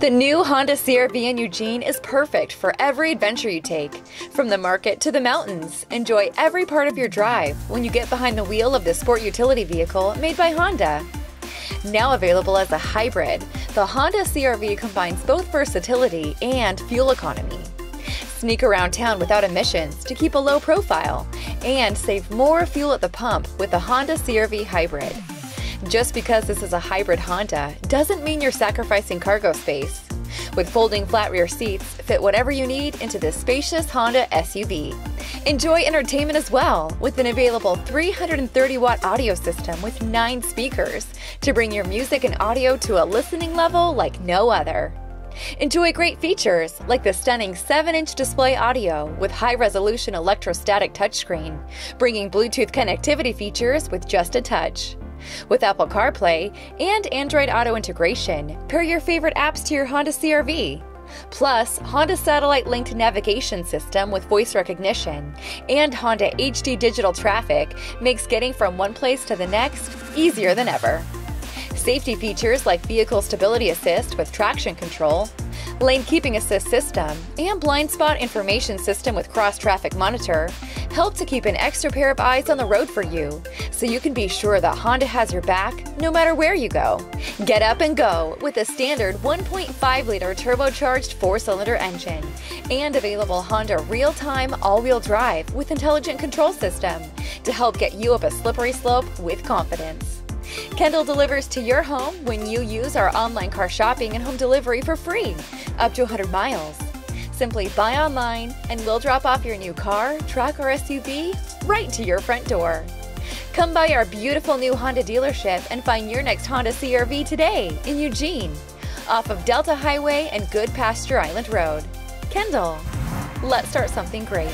The new Honda CRV in Eugene is perfect for every adventure you take. From the market to the mountains, enjoy every part of your drive when you get behind the wheel of this sport utility vehicle made by Honda. Now available as a hybrid, the Honda CRV combines both versatility and fuel economy. Sneak around town without emissions to keep a low profile and save more fuel at the pump with the Honda CRV Hybrid. Just because this is a hybrid Honda doesn't mean you're sacrificing cargo space. With folding flat rear seats, fit whatever you need into this spacious Honda SUV. Enjoy entertainment as well with an available 330 watt audio system with 9 speakers to bring your music and audio to a listening level like no other. Enjoy great features like the stunning 7 inch display audio with high resolution electrostatic touchscreen, bringing Bluetooth connectivity features with just a touch. With Apple CarPlay and Android Auto integration, pair your favorite apps to your Honda CRV. Plus, Honda satellite linked navigation system with voice recognition and Honda HD digital traffic makes getting from one place to the next easier than ever. Safety features like vehicle stability assist with traction control, lane keeping assist system, and blind spot information system with cross traffic monitor help to keep an extra pair of eyes on the road for you so you can be sure that Honda has your back no matter where you go. Get up and go with a standard 1.5 liter turbocharged four cylinder engine and available Honda real time all wheel drive with intelligent control system to help get you up a slippery slope with confidence. Kendall delivers to your home when you use our online car shopping and home delivery for free, up to 100 miles. Simply buy online and we'll drop off your new car, truck, or SUV right to your front door. Come by our beautiful new Honda dealership and find your next Honda CRV today in Eugene, off of Delta Highway and Goodpasture Island Road. Kendall, let's start something great.